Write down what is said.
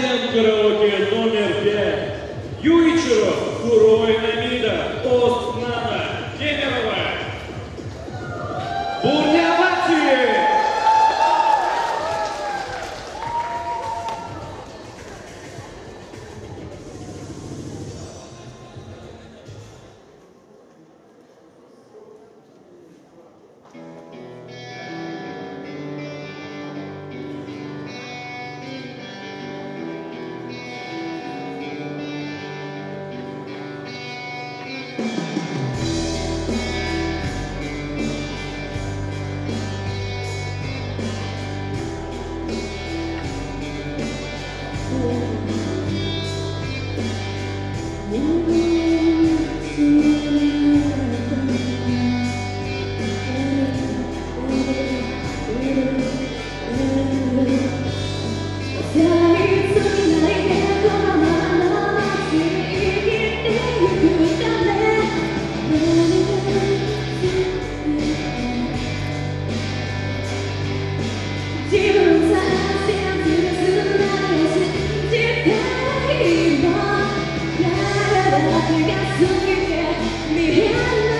танцем караоке номер 5. Юичеров, Курой Амида, Ост на Yeah. 夏が過ぎて見えない